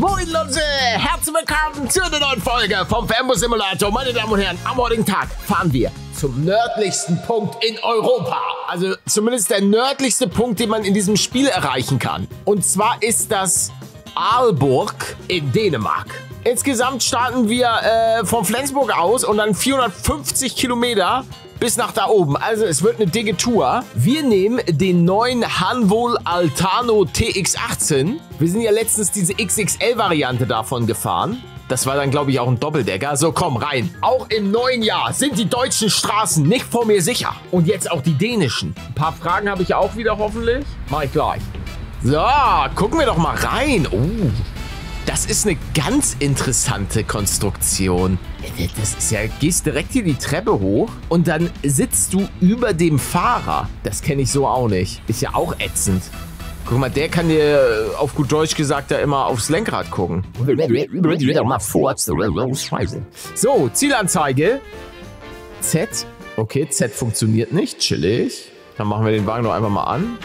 Moin Leute, herzlich willkommen zu einer neuen Folge vom Fernbus Simulator. Meine Damen und Herren, am heutigen Tag fahren wir zum nördlichsten Punkt in Europa. Also zumindest der nördlichste Punkt, den man in diesem Spiel erreichen kann. Und zwar ist das Aalborg in Dänemark. Insgesamt starten wir äh, von Flensburg aus und dann 450 Kilometer bis nach da oben. Also es wird eine dicke Tour. Wir nehmen den neuen Hanvol Altano TX18. Wir sind ja letztens diese XXL-Variante davon gefahren. Das war dann, glaube ich, auch ein Doppeldecker. So, komm rein. Auch im neuen Jahr sind die deutschen Straßen nicht vor mir sicher. Und jetzt auch die dänischen. Ein paar Fragen habe ich auch wieder hoffentlich. Mach ich gleich. So, gucken wir doch mal rein. Oh, das ist eine ganz interessante Konstruktion. Das ist ja, gehst direkt hier die Treppe hoch und dann sitzt du über dem Fahrer. Das kenne ich so auch nicht. Ist ja auch ätzend. Guck mal, der kann dir auf gut Deutsch gesagt da immer aufs Lenkrad gucken. So, Zielanzeige. Z. Okay, Z funktioniert nicht. Chillig. Dann machen wir den Wagen noch einfach mal an.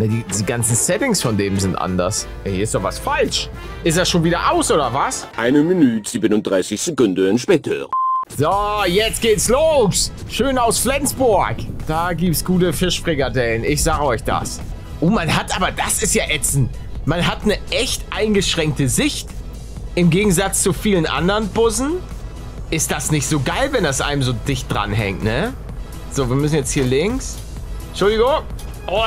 Ne, die, die, ganzen Settings von dem sind anders. Ey, hier ist doch was falsch. Ist er schon wieder aus, oder was? Eine Minute 37 Sekunden später. So, jetzt geht's los. Schön aus Flensburg. Da gibt's gute Fischfrikadellen. Ich sag euch das. Oh, man hat aber, das ist ja ätzend. Man hat eine echt eingeschränkte Sicht. Im Gegensatz zu vielen anderen Bussen. Ist das nicht so geil, wenn das einem so dicht dran hängt, ne? So, wir müssen jetzt hier links. Entschuldigung. Oh,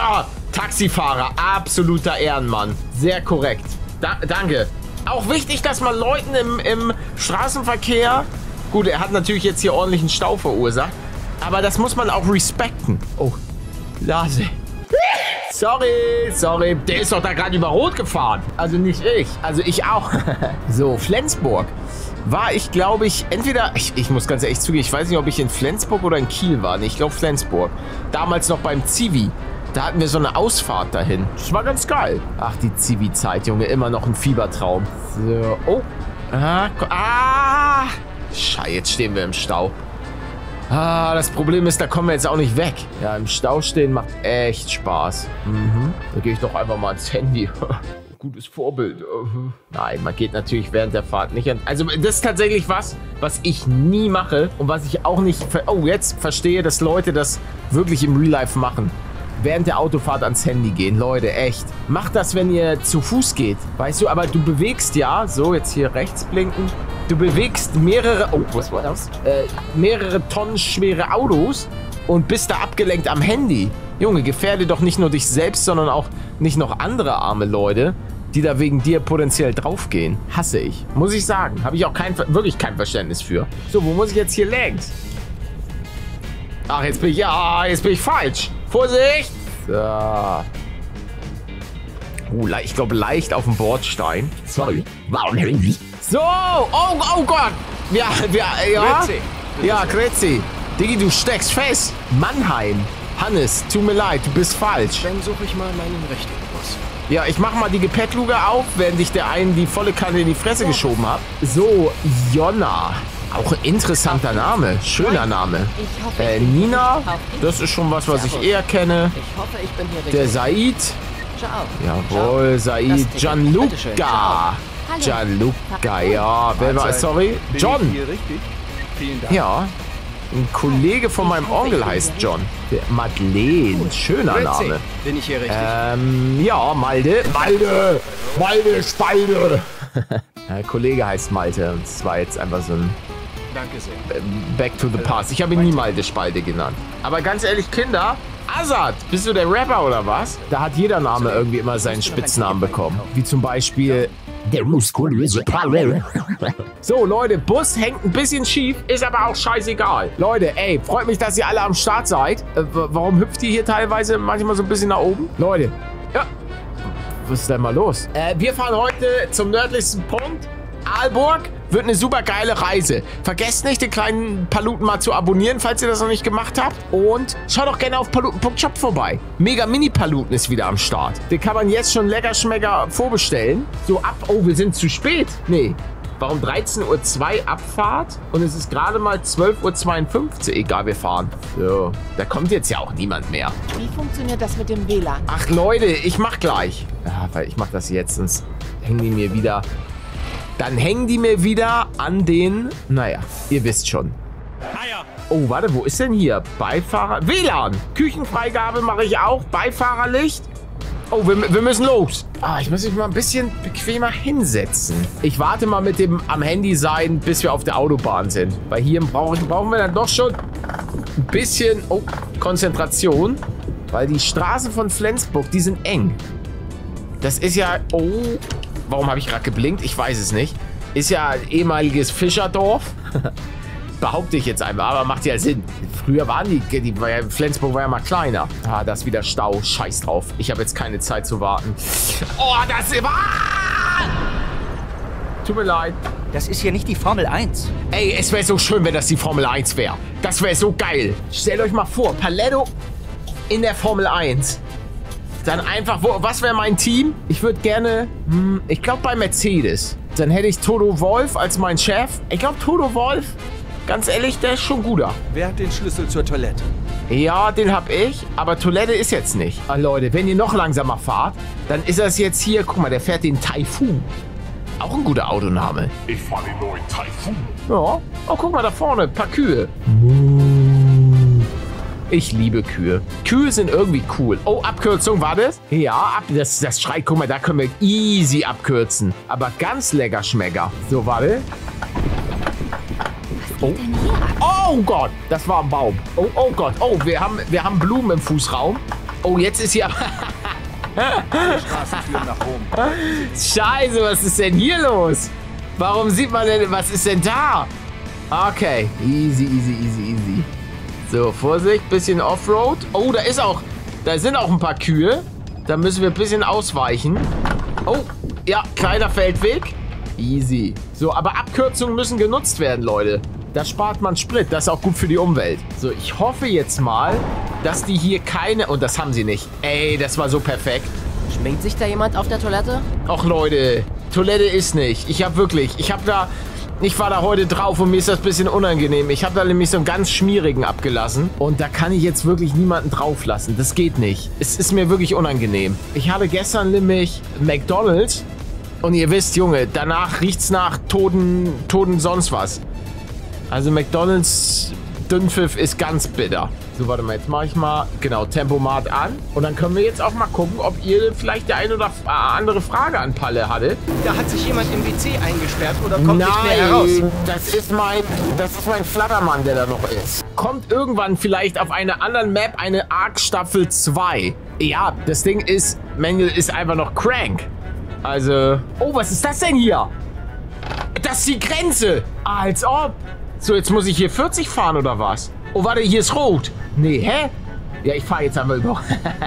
Taxifahrer, absoluter Ehrenmann. Sehr korrekt. Da, danke. Auch wichtig, dass man Leuten im, im Straßenverkehr... Gut, er hat natürlich jetzt hier ordentlichen Stau verursacht. Aber das muss man auch respekten. Oh, Lase. Sorry, sorry. Der ist doch da gerade über Rot gefahren. Also nicht ich. Also ich auch. so, Flensburg. War ich, glaube ich, entweder... Ich, ich muss ganz ehrlich zugeben, ich weiß nicht, ob ich in Flensburg oder in Kiel war. Ich glaube Flensburg. Damals noch beim Zivi. Da hatten wir so eine Ausfahrt dahin. Das war ganz geil. Ach, die Zivi-Zeit, Junge. Immer noch ein Fiebertraum. So. Oh. Ah. ah. Scheiße, jetzt stehen wir im Stau. Ah, das Problem ist, da kommen wir jetzt auch nicht weg. Ja, im Stau stehen macht echt Spaß. Mhm. Da gehe ich doch einfach mal ins Handy. Gutes Vorbild. Nein, man geht natürlich während der Fahrt nicht an. Also, das ist tatsächlich was, was ich nie mache und was ich auch nicht. Oh, jetzt verstehe, dass Leute das wirklich im Real Life machen während der Autofahrt ans Handy gehen. Leute, echt. Macht das, wenn ihr zu Fuß geht. Weißt du, aber du bewegst ja, so jetzt hier rechts blinken, du bewegst mehrere, oh, was war das? Äh, mehrere Tonnen schwere Autos und bist da abgelenkt am Handy. Junge, gefährde doch nicht nur dich selbst, sondern auch nicht noch andere arme Leute, die da wegen dir potenziell draufgehen. Hasse ich. Muss ich sagen. Habe ich auch kein, wirklich kein Verständnis für. So, wo muss ich jetzt hier längs? Ach, jetzt bin ich, ja, jetzt bin ich falsch. Vorsicht! So. Uh, ich glaube leicht auf dem Bordstein. Sorry. Warum So, oh, oh Gott. Ja, ja, ja. Grüezi. Ja, Grüezi. Digi, du steckst fest. Mannheim. Hannes, tut mir leid, du bist falsch. Dann suche ich mal meinen richtigen Bus. Ja, ich mach mal die Gepäckluge auf, während ich der einen die volle Kanne in die Fresse geschoben habe. So, Jonna. Auch ein interessanter Name. Schöner Name. Äh, Nina, das ist schon was, was ich eher kenne. Der Said. Jawohl, Said. Gianluca. Gianluca, ja. Wer war, sorry? John. Ja. Ein Kollege von meinem Onkel heißt John. Der Madeleine. Schöner Name. Bin ich hier richtig? Ähm, ja, Malde. Malde. Malde, Spalde. Der Kollege heißt Malte. Und es war jetzt einfach so ein Danke sehr. Back to the Past. Ich habe ihn niemals die Spalte genannt. Aber ganz ehrlich, Kinder, Azad, bist du der Rapper oder was? Da hat jeder Name irgendwie immer seinen Spitznamen bekommen. Wie zum Beispiel der. So, Leute, Bus hängt ein bisschen schief, ist aber auch scheißegal. Leute, ey, freut mich, dass ihr alle am Start seid. Äh, warum hüpft ihr hier teilweise manchmal so ein bisschen nach oben? Leute, ja. Was ist denn mal los? Äh, wir fahren heute zum nördlichsten Punkt. Aalborg. Wird eine super geile Reise. Vergesst nicht, den kleinen Paluten mal zu abonnieren, falls ihr das noch nicht gemacht habt. Und schaut doch gerne auf paluten.shop vorbei. Mega Mini Paluten ist wieder am Start. Den kann man jetzt schon lecker schmecker vorbestellen. So ab... Oh, wir sind zu spät. Nee, Warum 13.02 Uhr Abfahrt und es ist gerade mal 12.52 Uhr. Egal, wir fahren. So, da kommt jetzt ja auch niemand mehr. Wie funktioniert das mit dem WLAN? Ach Leute, ich mach gleich. Ja, weil ich mach das jetzt, sonst hängen die mir wieder. Dann hängen die mir wieder an den. Naja, ihr wisst schon. Oh, warte, wo ist denn hier? Beifahrer. WLAN. Küchenfreigabe mache ich auch. Beifahrerlicht. Oh, wir, wir müssen los. Ah, ich muss mich mal ein bisschen bequemer hinsetzen. Ich warte mal mit dem am Handy sein, bis wir auf der Autobahn sind. Weil hier brauchen, brauchen wir dann doch schon ein bisschen oh, Konzentration. Weil die Straßen von Flensburg, die sind eng. Das ist ja... Oh, warum habe ich gerade geblinkt? Ich weiß es nicht. Ist ja ein ehemaliges Fischerdorf. Behaupte ich jetzt einfach, aber macht ja Sinn. Früher waren die, die ja, Flensburg war ja mal kleiner. Ah, da ist wieder Stau. Scheiß drauf. Ich habe jetzt keine Zeit zu warten. Oh, das ist... Ah! Tut mir leid. Das ist hier nicht die Formel 1. Ey, es wäre so schön, wenn das die Formel 1 wäre. Das wäre so geil. Stellt euch mal vor, Paletto in der Formel 1. Dann einfach, wo, was wäre mein Team? Ich würde gerne, hm, ich glaube bei Mercedes. Dann hätte ich Toto Wolf als mein Chef. Ich glaube Toto Wolf, ganz ehrlich, der ist schon guter. Wer hat den Schlüssel zur Toilette? Ja, den hab ich, aber Toilette ist jetzt nicht. Ah, Leute, wenn ihr noch langsamer fahrt, dann ist das jetzt hier, guck mal, der fährt den Typhoon. Auch ein guter Autoname. Ich fahre den neuen Typhoon. Ja. Oh, guck mal da vorne, ein paar Kühe. Ich liebe Kühe. Kühe sind irgendwie cool. Oh, Abkürzung, war das? Ja, ab, das, das schreit, guck mal, da können wir easy abkürzen. Aber ganz lecker Schmecker. So, warte. Oh. oh Gott, das war ein Baum. Oh, oh Gott, oh, wir haben, wir haben Blumen im Fußraum. Oh, jetzt ist hier... Scheiße, was ist denn hier los? Warum sieht man denn, was ist denn da? Okay, easy, easy, easy, easy. So, Vorsicht, bisschen Offroad. Oh, da ist auch, da sind auch ein paar Kühe. Da müssen wir ein bisschen ausweichen. Oh, ja, kleiner Feldweg. Easy. So, aber Abkürzungen müssen genutzt werden, Leute. Da spart man Sprit. Das ist auch gut für die Umwelt. So, ich hoffe jetzt mal, dass die hier keine... Und das haben sie nicht. Ey, das war so perfekt. Schminkt sich da jemand auf der Toilette? Och Leute, Toilette ist nicht. Ich habe wirklich, ich habe da, ich war da heute drauf und mir ist das ein bisschen unangenehm. Ich habe da nämlich so einen ganz schmierigen abgelassen und da kann ich jetzt wirklich niemanden drauf lassen. Das geht nicht. Es ist mir wirklich unangenehm. Ich habe gestern nämlich McDonald's und ihr wisst, Junge, danach riecht's nach Toten, Toten sonst was. Also McDonald's Dünnpfiff ist ganz bitter. So, warte mal, jetzt mache ich mal, genau, Tempomat an. Und dann können wir jetzt auch mal gucken, ob ihr vielleicht der eine oder äh, andere Frage an Palle hattet. Da hat sich jemand im WC eingesperrt oder kommt Nein, nicht mehr heraus. das ist mein, das ist mein Flattermann, der da noch ist. Kommt irgendwann vielleicht auf einer anderen Map eine Arc Staffel 2. Ja, das Ding ist, Mengel ist einfach noch crank. Also, oh, was ist das denn hier? Das ist die Grenze. Als ob. So, jetzt muss ich hier 40 fahren oder was? Oh, warte, hier ist rot. Nee, hä? Ja, ich fahre jetzt einfach über...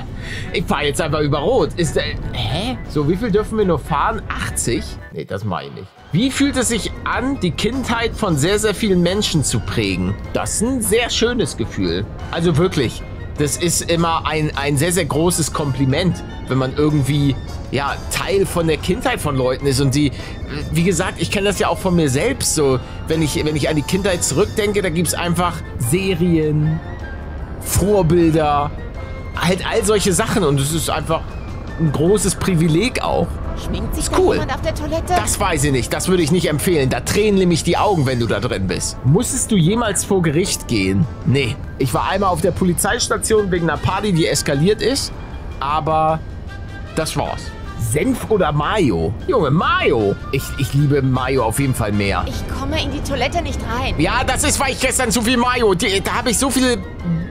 ich fahre jetzt einfach über Rot. Ist der... Hä? So, wie viel dürfen wir nur fahren? 80? Nee, das meine ich nicht. Wie fühlt es sich an, die Kindheit von sehr, sehr vielen Menschen zu prägen? Das ist ein sehr schönes Gefühl. Also wirklich, das ist immer ein, ein sehr, sehr großes Kompliment, wenn man irgendwie, ja, Teil von der Kindheit von Leuten ist. Und die, wie gesagt, ich kenne das ja auch von mir selbst so. Wenn ich, wenn ich an die Kindheit zurückdenke, da gibt es einfach Serien, Vorbilder, halt all solche Sachen. Und es ist einfach ein großes Privileg auch. Schminkt sich da cool. jemand auf der Toilette? Das weiß ich nicht. Das würde ich nicht empfehlen. Da tränen nämlich die Augen, wenn du da drin bist. Musstest du jemals vor Gericht gehen? Nee. Ich war einmal auf der Polizeistation wegen einer Party, die eskaliert ist. Aber das war's. Senf oder Mayo? Junge, Mayo. Ich, ich liebe Mayo auf jeden Fall mehr. ich komme in die Toilette nicht rein. Ja, das ist, weil ich gestern zu viel Mayo. Die, da habe ich so viel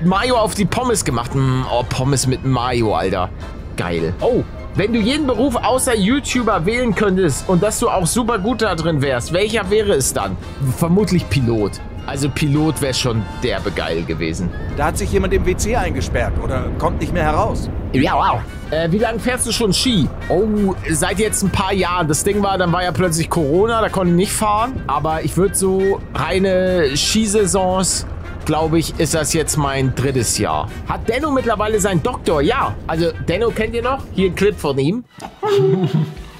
Mayo auf die Pommes gemacht. Mm, oh, Pommes mit Mayo, Alter. Geil. Oh, wenn du jeden Beruf außer YouTuber wählen könntest und dass du auch super gut da drin wärst, welcher wäre es dann? Vermutlich Pilot. Also Pilot wäre schon derbe geil gewesen. Da hat sich jemand im WC eingesperrt oder kommt nicht mehr heraus. Ja, wow. Äh, wie lange fährst du schon Ski? Oh, seit jetzt ein paar Jahren. Das Ding war, dann war ja plötzlich Corona, da konnte ich nicht fahren. Aber ich würde so reine Skisaisons, glaube ich, ist das jetzt mein drittes Jahr. Hat Denno mittlerweile seinen Doktor? Ja. Also, Denno kennt ihr noch? Hier ein Clip von ihm.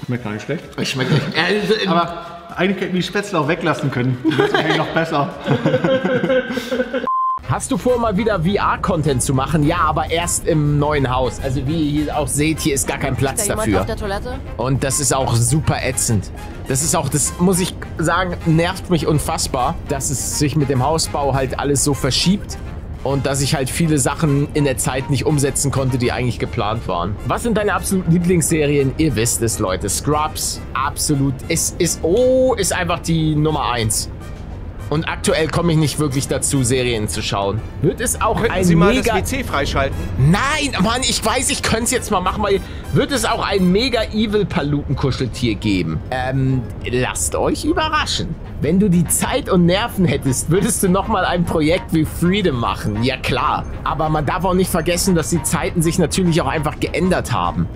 Schmeckt gar nicht schlecht. Ich schmecke nicht. Aber eigentlich hätten die Spätzle auch weglassen können. Das wäre eigentlich noch besser. Hast du vor, mal wieder VR-Content zu machen? Ja, aber erst im neuen Haus. Also wie ihr hier auch seht, hier ist gar kein Platz da dafür. auf der Toilette? Und das ist auch super ätzend. Das ist auch, das muss ich sagen, nervt mich unfassbar, dass es sich mit dem Hausbau halt alles so verschiebt. Und dass ich halt viele Sachen in der Zeit nicht umsetzen konnte, die eigentlich geplant waren. Was sind deine absoluten Lieblingsserien? Ihr wisst es, Leute. Scrubs, absolut. Es ist, oh, ist einfach die Nummer eins. Und aktuell komme ich nicht wirklich dazu, Serien zu schauen. Wird es auch Könnten ein Sie mal mega... das WC freischalten? Nein, Mann, ich weiß, ich könnte es jetzt mal machen, weil wird es auch ein mega evil Paluten-Kuscheltier geben. Ähm, lasst euch überraschen. Wenn du die Zeit und Nerven hättest, würdest du nochmal ein Projekt wie Freedom machen. Ja klar. Aber man darf auch nicht vergessen, dass die Zeiten sich natürlich auch einfach geändert haben.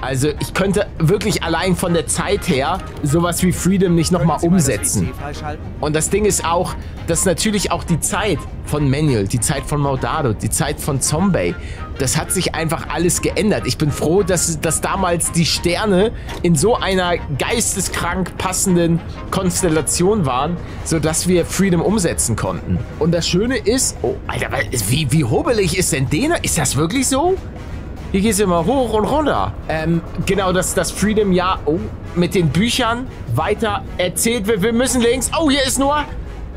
Also ich könnte wirklich allein von der Zeit her sowas wie Freedom nicht nochmal umsetzen. Und das Ding ist auch, dass natürlich auch die Zeit von Manuel, die Zeit von Maudado, die Zeit von Zombie, das hat sich einfach alles geändert. Ich bin froh, dass, dass damals die Sterne in so einer geisteskrank passenden Konstellation waren, sodass wir Freedom umsetzen konnten. Und das Schöne ist, oh, Alter, wie, wie hobelig ist denn den? Ist das wirklich so? Hier geht's immer hoch und runter. Ähm, genau, dass das Freedom ja oh, mit den Büchern weiter erzählt wird. Wir müssen links. Oh, hier ist nur.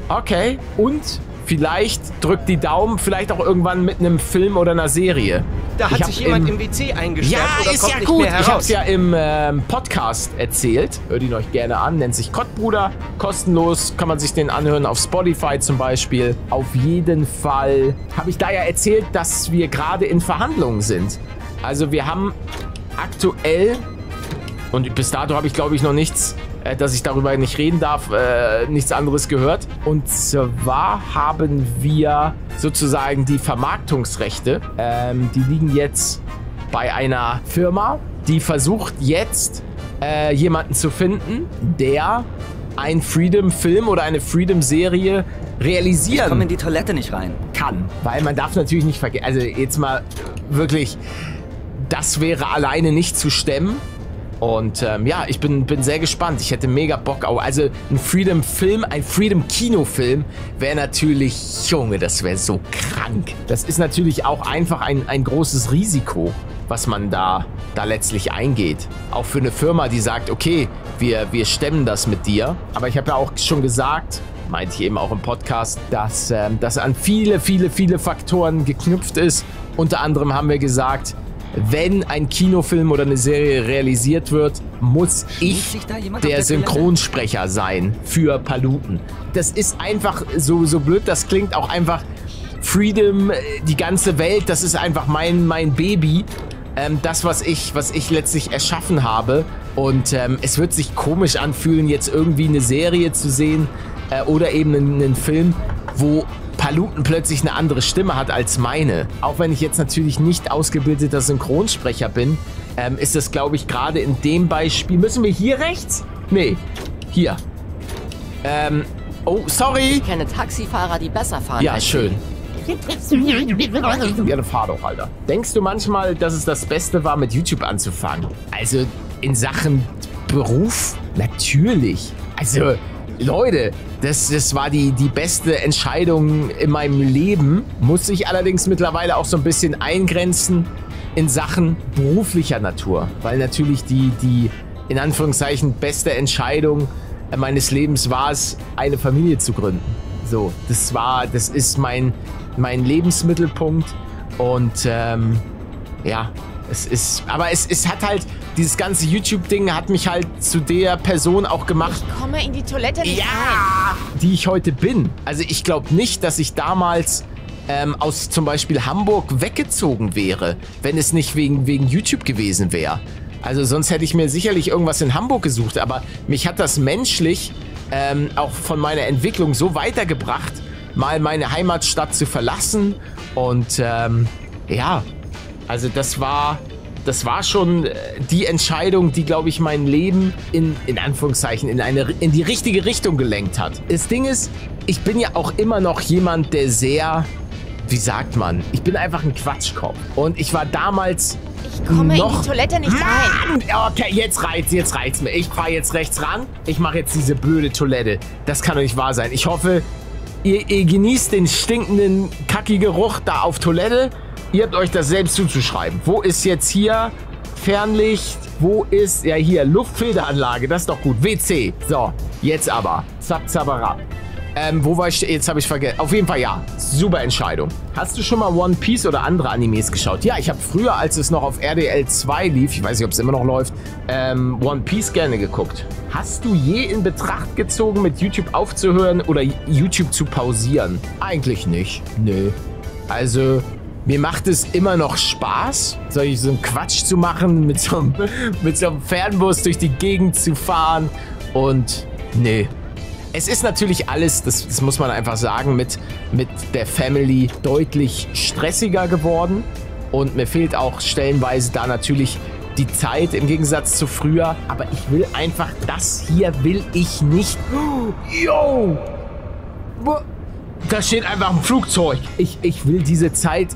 Okay. Und vielleicht drückt die Daumen, vielleicht auch irgendwann mit einem Film oder einer Serie. Da Ich hat sich jemand im- im WC eingesperrt ja, oder ist kommt ja nicht gut. mehr Ich heraus. hab's ja im ähm, Podcast erzählt. Hört ihn euch gerne an. Nennt sich Kottbruder. Kostenlos kann man sich den anhören auf Spotify zum Beispiel. Auf jeden Fall habe ich da ja erzählt, dass wir gerade in Verhandlungen sind. Also wir haben aktuell und bis dato habe ich, glaube ich, noch nichts, äh, dass ich darüber nicht reden darf, äh, nichts anderes gehört. Und zwar haben wir sozusagen die Vermarktungsrechte. Ähm, die liegen jetzt bei einer Firma, die versucht jetzt äh, jemanden zu finden, der einen Freedom-Film oder eine Freedom-Serie realisieren Komm in die Toilette nicht rein. kann. Weil man darf natürlich nicht vergessen, also jetzt mal wirklich, das wäre alleine nicht zu stemmen. Und ähm, ja, ich bin, bin sehr gespannt. Ich hätte mega Bock auf. Also ein Freedom-Film, ein Freedom-Kinofilm wäre natürlich, Junge, das wäre so krank. Das ist natürlich auch einfach ein, ein großes Risiko, was man da, da letztlich eingeht. Auch für eine Firma, die sagt, okay, wir, wir stemmen das mit dir. Aber ich habe ja auch schon gesagt, meinte ich eben auch im Podcast, dass ähm, das an viele, viele, viele Faktoren geknüpft ist. Unter anderem haben wir gesagt, wenn ein Kinofilm oder eine Serie realisiert wird, muss ich der? Synchronsprecher sein für Paluten. Das ist einfach, so, so blöd das klingt, auch einfach Freedom, äh, die ganze Welt, das ist einfach mein, mein Baby. Ähm, das, was ich, was ich letztlich erschaffen habe. Und ähm, es wird sich komisch anfühlen, jetzt irgendwie eine Serie zu sehen äh, oder eben einen, einen Film, wo Paluten plötzlich eine andere Stimme hat als meine. Auch wenn ich jetzt natürlich nicht ausgebildeter Synchronsprecher bin, ähm, ist das, glaube ich, gerade in dem Beispiel. Müssen wir hier rechts? Nee, hier. Ähm, oh, sorry. Ich kenne Taxifahrer, die besser fahren Ja, schön. Ja, dann fahr doch, Alter. Denkst du manchmal, dass es das Beste war, mit YouTube anzufangen? Also in Sachen Beruf? Natürlich. Also, Leute, das, das war die, die beste Entscheidung in meinem Leben. Muss ich allerdings mittlerweile auch so ein bisschen eingrenzen in Sachen beruflicher Natur. Weil natürlich die, die in Anführungszeichen beste Entscheidung meines Lebens war es, eine Familie zu gründen. So, das war, das ist mein, mein Lebensmittelpunkt und ähm, ja, es ist, aber es, es hat halt, dieses ganze YouTube-Ding hat mich halt zu der Person auch gemacht, Ich komme in die Toilette nicht rein. ja, die ich heute bin. Also ich glaube nicht, dass ich damals ähm, aus zum Beispiel Hamburg weggezogen wäre, wenn es nicht wegen, wegen YouTube gewesen wäre. Also sonst hätte ich mir sicherlich irgendwas in Hamburg gesucht, aber mich hat das menschlich ähm, auch von meiner Entwicklung so weitergebracht, mal meine Heimatstadt zu verlassen und ähm, ja, also das war, das war schon äh, die Entscheidung, die, glaube ich, mein Leben in, in Anführungszeichen in, eine, in die richtige Richtung gelenkt hat. Das Ding ist, ich bin ja auch immer noch jemand, der sehr, wie sagt man, ich bin einfach ein Quatschkopf. Und ich war damals Ich komme in noch- die Toilette nicht rein. Okay, jetzt reizt, jetzt reizt mir. Ich fahre jetzt rechts ran. Ich mache jetzt diese blöde Toilette. Das kann doch nicht wahr sein. Ich hoffe, ihr, ihr genießt den stinkenden Kacki-Geruch da auf Toilette. Ihr habt euch das selbst zuzuschreiben. Wo ist jetzt hier Fernlicht? Wo ist, ja hier, Luftfilteranlage, das ist doch gut. WC. So, jetzt aber. Zap, zabara. Ähm, wo war ich? Jetzt habe ich vergessen. Auf jeden Fall ja. Super Entscheidung. Hast du schon mal One Piece oder andere Animes geschaut? Ja, ich habe früher, als es noch auf RDL 2 lief, ich weiß nicht, ob es immer noch läuft, ähm, One Piece gerne geguckt. Hast du je in Betracht gezogen, mit YouTube aufzuhören oder YouTube zu pausieren? Eigentlich nicht. Nö. Also, mir macht es immer noch Spaß, solch so einen Quatsch zu machen, mit so, einem, mit so einem Fernbus durch die Gegend zu fahren. Und nee. Es ist natürlich alles, das, das muss man einfach sagen, mit, mit der Family deutlich stressiger geworden. Und mir fehlt auch stellenweise da natürlich die Zeit im Gegensatz zu früher. Aber ich will einfach, das hier will ich nicht. Yo! Da steht einfach ein Flugzeug. Ich, ich will diese Zeit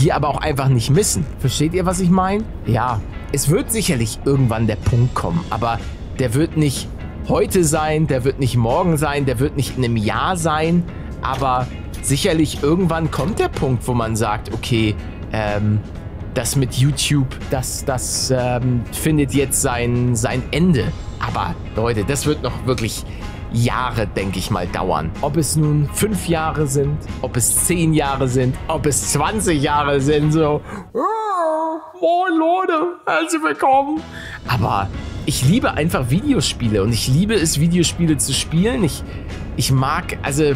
hier aber auch einfach nicht missen. Versteht ihr, was ich meine? Ja, es wird sicherlich irgendwann der Punkt kommen, aber der wird nicht heute sein, der wird nicht morgen sein, der wird nicht in einem Jahr sein, aber sicherlich irgendwann kommt der Punkt, wo man sagt, okay, ähm, das mit YouTube, das, das ähm, findet jetzt sein, sein Ende. Aber Leute, das wird noch wirklich Jahre, denke ich mal, dauern. Ob es nun fünf Jahre sind, ob es zehn Jahre sind, ob es 20 Jahre sind, so. Oh, moin Leute, herzlich willkommen. Aber ich liebe einfach Videospiele und ich liebe es, Videospiele zu spielen. Ich, ich mag, also,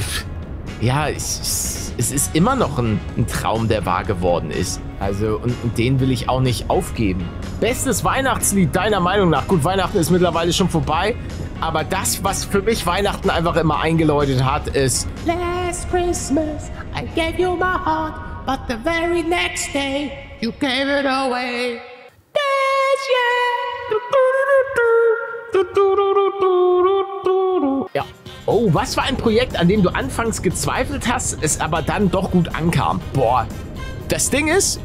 ja, ich, es ist immer noch ein, ein, Traum, der wahr geworden ist. Also, und, und, den will ich auch nicht aufgeben. Bestes Weihnachtslied deiner Meinung nach? Gut, Weihnachten ist mittlerweile schon vorbei, aber das, was für mich Weihnachten einfach immer eingeläutet hat, ist Last Christmas I gave you my heart, but the very next day you gave it away. Ja. Oh, was für ein Projekt, an dem du anfangs gezweifelt hast, es aber dann doch gut ankam. Boah, das Ding ist,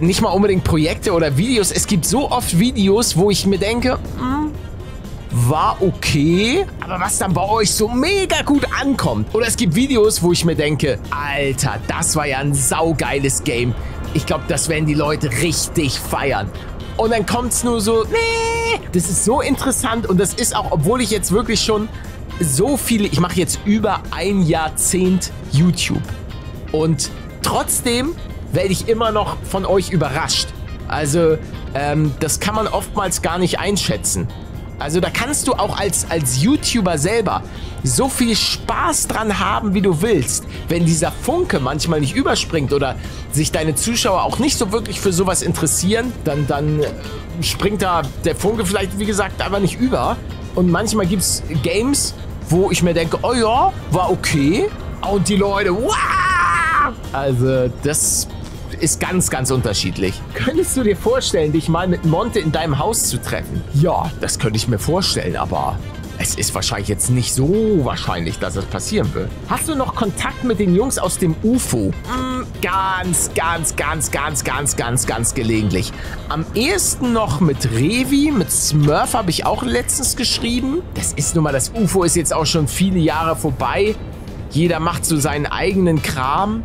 nicht mal unbedingt Projekte oder Videos. Es gibt so oft Videos, wo ich mir denke, hm, war okay, aber was dann bei euch so mega gut ankommt. Oder es gibt Videos, wo ich mir denke, Alter, das war ja ein saugeiles Game. Ich glaube, das werden die Leute richtig feiern. Und dann kommt es nur so, nee, das ist so interessant und das ist auch, obwohl ich jetzt wirklich schon so viele, ich mache jetzt über ein Jahrzehnt YouTube und trotzdem werde ich immer noch von euch überrascht. Also, ähm, das kann man oftmals gar nicht einschätzen. Also da kannst du auch als, als YouTuber selber so viel Spaß dran haben, wie du willst. Wenn dieser Funke manchmal nicht überspringt oder sich deine Zuschauer auch nicht so wirklich für sowas interessieren, dann, dann äh, springt da der Funke vielleicht, wie gesagt, einfach nicht über. Und manchmal gibt es Games, wo ich mir denke, oh ja, war okay. Und die Leute, wow! Also das ist ganz, ganz unterschiedlich. Könntest du dir vorstellen, dich mal mit Monte in deinem Haus zu treffen? Ja, das könnte ich mir vorstellen, aber es ist wahrscheinlich jetzt nicht so wahrscheinlich, dass es passieren wird. Hast du noch Kontakt mit den Jungs aus dem UFO? Mm, ganz, ganz, ganz, ganz, ganz, ganz, ganz gelegentlich. Am ehesten noch mit Revi, mit Smurf habe ich auch letztens geschrieben. Das ist nun mal, das UFO ist jetzt auch schon viele Jahre vorbei. Jeder macht so seinen eigenen Kram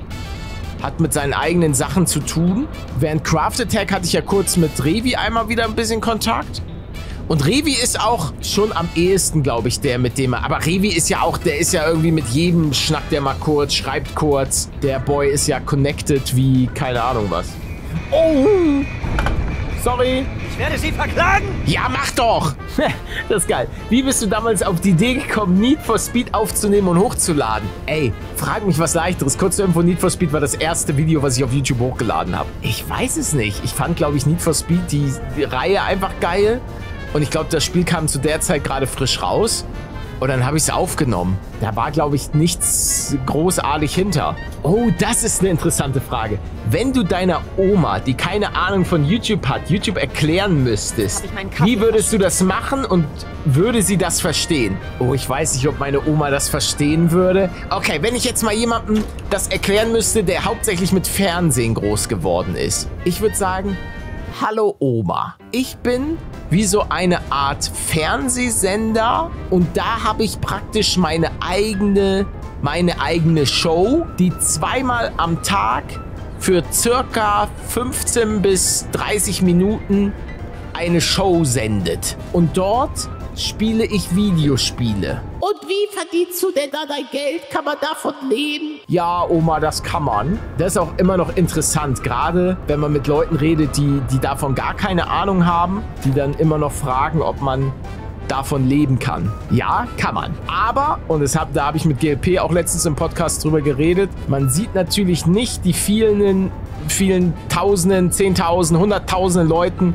hat mit seinen eigenen Sachen zu tun. Während Craft Attack hatte ich ja kurz mit Revi einmal wieder ein bisschen Kontakt. Und Revi ist auch schon am ehesten, glaube ich, der mit dem er. Aber Revi ist ja auch, der ist ja irgendwie mit jedem schnackt der mal kurz, schreibt kurz. Der Boy ist ja connected wie keine Ahnung was. Oh! Sorry. Ich werde Sie verklagen. Ja, mach doch. das ist geil. Wie bist du damals auf die Idee gekommen, Need for Speed aufzunehmen und hochzuladen? Ey, frag mich was leichteres. Kurz zur Info, Need for Speed war das erste Video, was ich auf YouTube hochgeladen habe. Ich weiß es nicht. Ich fand, glaube ich, Need for Speed die, die Reihe einfach geil. Und ich glaube, das Spiel kam zu der Zeit gerade frisch raus. Und dann habe ich es aufgenommen. Da war, glaube ich, nichts großartig hinter. Oh, das ist eine interessante Frage. Wenn du deiner Oma, die keine Ahnung von YouTube hat, YouTube erklären müsstest, wie würdest du das machen und würde sie das verstehen? Oh, ich weiß nicht, ob meine Oma das verstehen würde. Okay, wenn ich jetzt mal jemandem das erklären müsste, der hauptsächlich mit Fernsehen groß geworden ist. Ich würde sagen, hallo Oma. Ich bin wie so eine Art Fernsehsender und da habe ich praktisch meine eigene meine eigene Show, die zweimal am Tag für circa 15 bis 30 Minuten eine Show sendet. Und dort spiele ich Videospiele. Und wie verdienst du denn da dein Geld? Kann man davon leben? Ja, Oma, das kann man. Das ist auch immer noch interessant, gerade wenn man mit Leuten redet, die, die davon gar keine Ahnung haben, die dann immer noch fragen, ob man davon leben kann. Ja, kann man. Aber, und das hab, da habe ich mit GLP auch letztens im Podcast drüber geredet, man sieht natürlich nicht die vielen, vielen Tausenden, Zehntausenden, Hunderttausenden Leuten,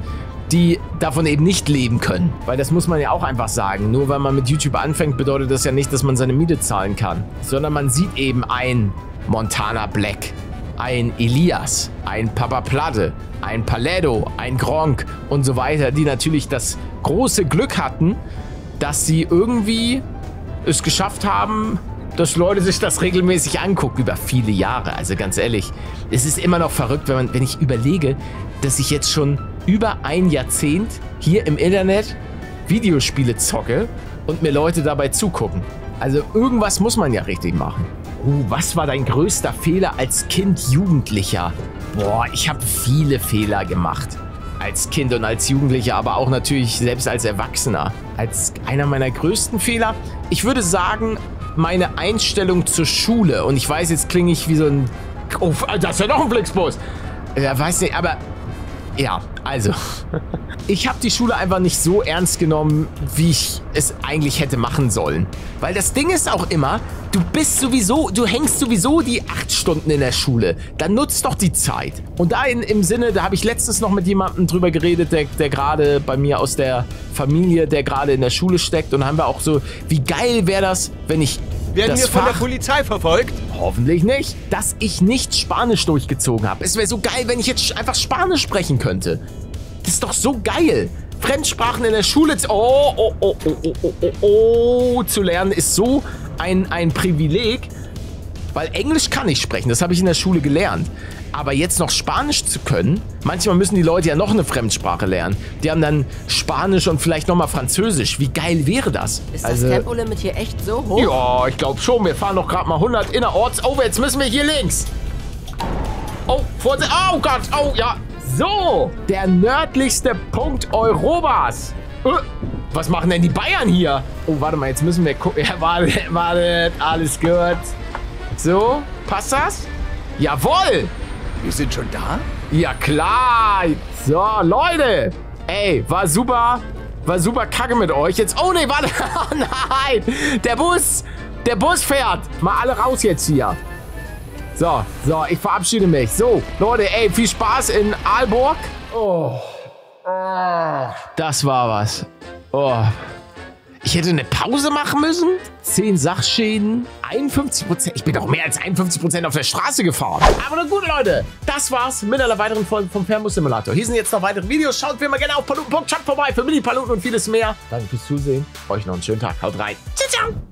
die davon eben nicht leben können. Weil das muss man ja auch einfach sagen. Nur weil man mit YouTube anfängt, bedeutet das ja nicht, dass man seine Miete zahlen kann. Sondern man sieht eben ein Montana Black, ein Elias, ein Papa Platte, ein Paletto, ein Gronk und so weiter, die natürlich das große Glück hatten, dass sie irgendwie es geschafft haben, dass Leute sich das regelmäßig angucken über viele Jahre. Also ganz ehrlich, es ist immer noch verrückt, wenn, man, wenn ich überlege, dass ich jetzt schon über ein Jahrzehnt hier im Internet Videospiele zocke und mir Leute dabei zugucken. Also irgendwas muss man ja richtig machen. Uh, was war dein größter Fehler als Kind, Jugendlicher? Boah, ich habe viele Fehler gemacht. Als Kind und als Jugendlicher, aber auch natürlich selbst als Erwachsener. Als einer meiner größten Fehler, ich würde sagen, meine Einstellung zur Schule. Und ich weiß, jetzt klinge ich wie so ein... Oh, da ist ja noch ein Flixbus. Ja, weiß nicht, aber ja, also. Ich habe die Schule einfach nicht so ernst genommen, wie ich es eigentlich hätte machen sollen. Weil das Ding ist auch immer, du bist sowieso, du hängst sowieso die acht Stunden in der Schule. Dann nutzt doch die Zeit. Und da in, im Sinne, da habe ich letztens noch mit jemandem drüber geredet, der, der gerade bei mir aus der Familie, der gerade in der Schule steckt. Und haben wir auch so, wie geil wäre das, wenn ich Werden das wir von Fach, der Polizei verfolgt? Hoffentlich nicht. Dass ich nicht Spanisch durchgezogen habe. Es wäre so geil, wenn ich jetzt einfach Spanisch sprechen könnte. Das ist doch so geil. Fremdsprachen in der Schule zu, oh, oh, oh, oh, oh, oh, oh, oh, zu lernen ist so ein, ein Privileg. Weil Englisch kann ich sprechen, das habe ich in der Schule gelernt. Aber jetzt noch Spanisch zu können, manchmal müssen die Leute ja noch eine Fremdsprache lernen. Die haben dann Spanisch und vielleicht nochmal Französisch. Wie geil wäre das? Ist Also- das Tempolimit hier echt so hoch? ja, ich glaube schon. Wir fahren noch gerade mal 100 innerorts. Oh, jetzt müssen wir hier links. Oh, Vorsicht. Oh Gott. Oh, ja. So, der nördlichste Punkt Europas. Äh, was machen denn die Bayern hier? Oh, warte mal, jetzt müssen wir gucken. Ja, wartet, wartet. Alles gut. So, passt das? Jawohl. Wir sind schon da? Ja, klar. So, Leute. Ey, war super. War super kacke mit euch. Jetzt, oh nee, warte. Oh nein. Der Bus. Der Bus fährt. Mal alle raus jetzt hier. So, so, ich verabschiede mich. So, Leute, ey, viel Spaß in Aalborg. Oh. oh. Das war was. Oh. Ich hätte eine Pause machen müssen. 10 Sachschäden, 51 Prozent. Ich bin doch mehr als 51 Prozent auf der Straße gefahren. Aber na gut, Leute. Das war's mit einer weiteren Folge vom Fernbus Simulator. Hier sind jetzt noch weitere Videos. Schaut wie immer gerne auf paluten.chat vorbei für Mini-Paluten und vieles mehr. Danke fürs Zusehen. Euch noch einen schönen Tag. Haut rein. Ciao, ciao.